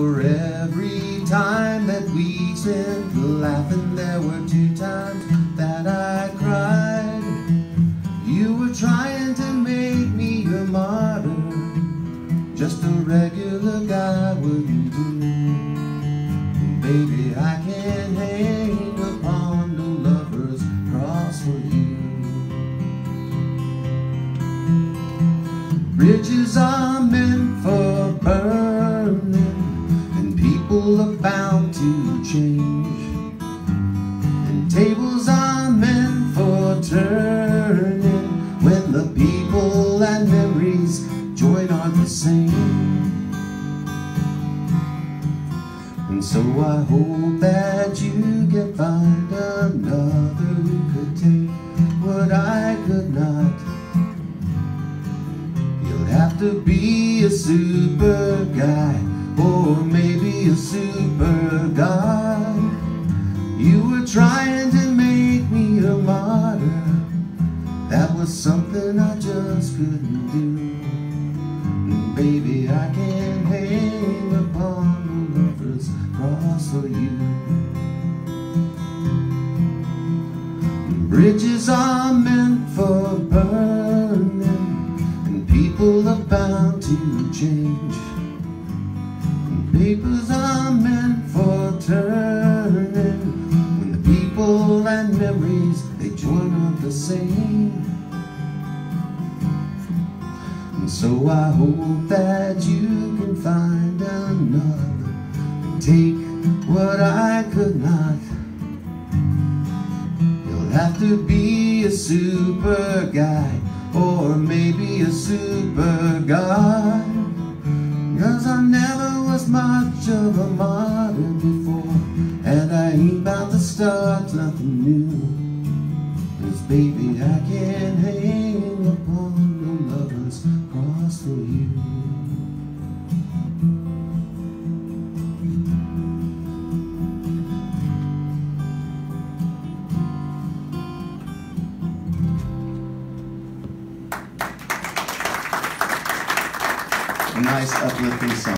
For every time that we spent laughing, there were two times that I cried. You were trying to make me your martyr, just a regular guy wouldn't do. Baby, I can't hang upon no lover's cross for you. Bridges are the same. And so I hope that you can find another who could take what I could not. You'll have to be a super guy or maybe a super god. You were trying to make me a martyr. That was something I just couldn't do. Bridges are meant for burning, and people are bound to change. And papers are meant for turning, when the people and memories they join up the same. And so I hope that you can find another and take what I could not. To be a super guy or maybe a super god. Cause I never was much of a martyr before, and I ain't about to start nothing new. Cause baby, I can't hang upon the lover's cross for you. Nice uplifting song.